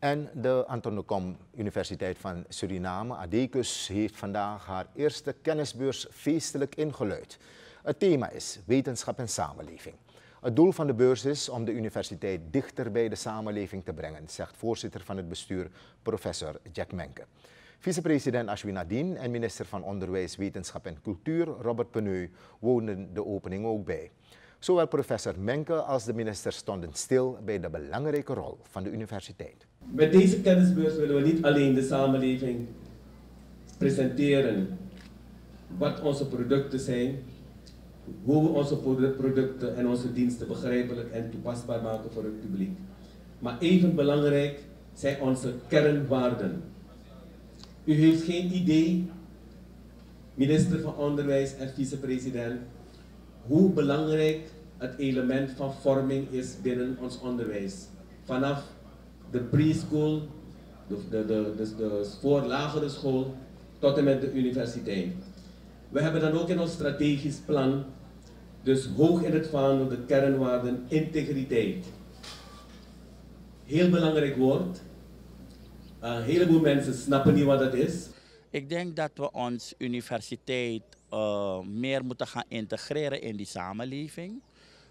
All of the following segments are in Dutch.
En de Anton de Kom Universiteit van Suriname, ADECUS, heeft vandaag haar eerste kennisbeurs feestelijk ingeluid. Het thema is wetenschap en samenleving. Het doel van de beurs is om de universiteit dichter bij de samenleving te brengen, zegt voorzitter van het bestuur, professor Jack Menke. Vicepresident Ashwin Dien en minister van Onderwijs, Wetenschap en Cultuur, Robert Peneu, woonden de opening ook bij. Zowel professor Menke als de minister stonden stil bij de belangrijke rol van de universiteit. Met deze kennisbeurs willen we niet alleen de samenleving presenteren wat onze producten zijn, hoe we onze producten en onze diensten begrijpelijk en toepasbaar maken voor het publiek. Maar even belangrijk zijn onze kernwaarden. U heeft geen idee, minister van Onderwijs en vicepresident, hoe belangrijk het element van vorming is binnen ons onderwijs. Vanaf de preschool, de, de, de, de, de voor lagere school, tot en met de universiteit. We hebben dan ook in ons strategisch plan, dus hoog in het vaandel, de kernwaarden integriteit. Heel belangrijk woord. Een heleboel mensen snappen niet wat dat is. Ik denk dat we ons universiteit uh, meer moeten gaan integreren in die samenleving.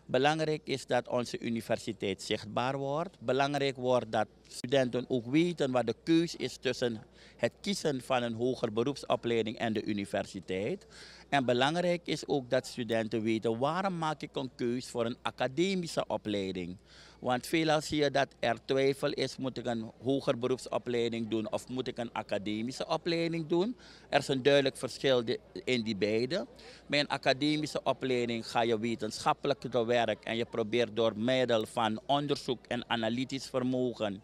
Belangrijk is dat onze universiteit zichtbaar wordt. Belangrijk wordt dat studenten ook weten wat de keus is tussen het kiezen van een hoger beroepsopleiding en de universiteit. En belangrijk is ook dat studenten weten waarom maak ik een keus voor een academische opleiding. Want veelal zie je dat er twijfel is, moet ik een hoger beroepsopleiding doen of moet ik een academische opleiding doen. Er is een duidelijk verschil in die beide. Bij een academische opleiding ga je wetenschappelijk te werk en je probeert door middel van onderzoek en analytisch vermogen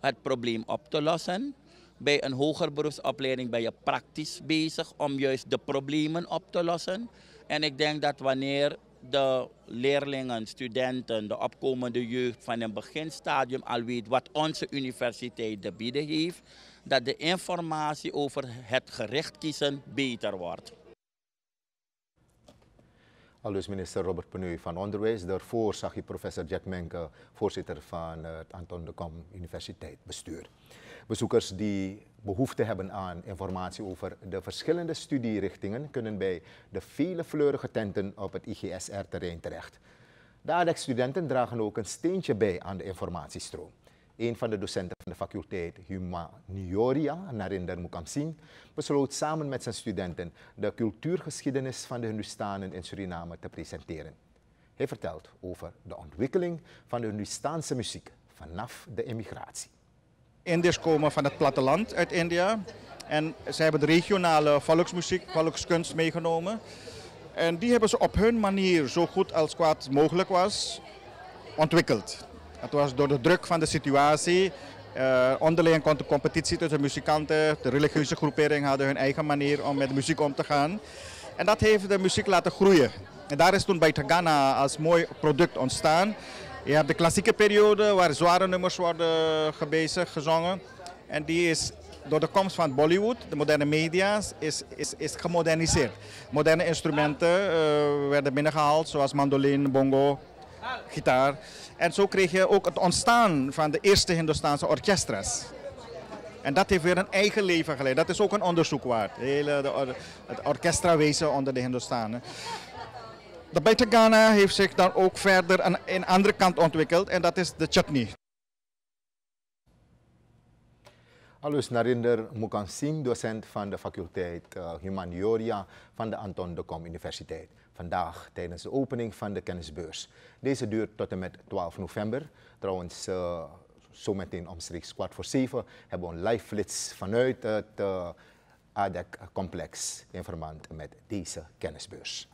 het probleem op te lossen. Bij een hoger beroepsopleiding ben je praktisch bezig om juist de problemen op te lossen. En ik denk dat wanneer de leerlingen, studenten, de opkomende jeugd van een beginstadium al weet wat onze universiteit te bieden heeft, dat de informatie over het gericht kiezen beter wordt. Aldus minister Robert Peneu van Onderwijs. Daarvoor zag je professor Jack Menke, voorzitter van het Anton de Kom Universiteit Bestuur. Bezoekers die behoefte hebben aan informatie over de verschillende studierichtingen kunnen bij de vele fleurige tenten op het IGSR-terrein terecht. De ADEC-studenten dragen ook een steentje bij aan de informatiestroom. Een van de docenten van de faculteit Humanioria, Narinder Mukamsing, besloot samen met zijn studenten de cultuurgeschiedenis van de Hindustanen in Suriname te presenteren. Hij vertelt over de ontwikkeling van de Hindustaanse muziek vanaf de emigratie. Indiërs komen van het platteland uit India. En ze hebben de regionale volksmuziek, volkskunst meegenomen. En die hebben ze op hun manier, zo goed als kwaad mogelijk was, ontwikkeld. Het was door de druk van de situatie. Uh, onderling komt de competitie tussen muzikanten. De religieuze groeperingen hadden hun eigen manier om met muziek om te gaan. En dat heeft de muziek laten groeien. En daar is toen bij Tagana als mooi product ontstaan. Je hebt de klassieke periode waar zware nummers worden gebezigd, gezongen. En die is door de komst van Bollywood, de moderne media, is, is, is gemoderniseerd. Moderne instrumenten uh, werden binnengehaald, zoals mandoline, bongo, gitaar. En zo kreeg je ook het ontstaan van de eerste Hindoestaanse orkestras. En dat heeft weer een eigen leven geleid. Dat is ook een onderzoek waard. Hele, het orkestrawezen onder de Hindoestanen. De Baitagana heeft zich dan ook verder aan een andere kant ontwikkeld en dat is de chutney. Alus Narinder Mukansing, docent van de faculteit uh, Humanioria van de Anton de Kom Universiteit. Vandaag tijdens de opening van de kennisbeurs. Deze duurt tot en met 12 november. Trouwens, uh, zometeen omstreeks kwart voor zeven hebben we een live flits vanuit het uh, ADEC-complex in verband met deze kennisbeurs.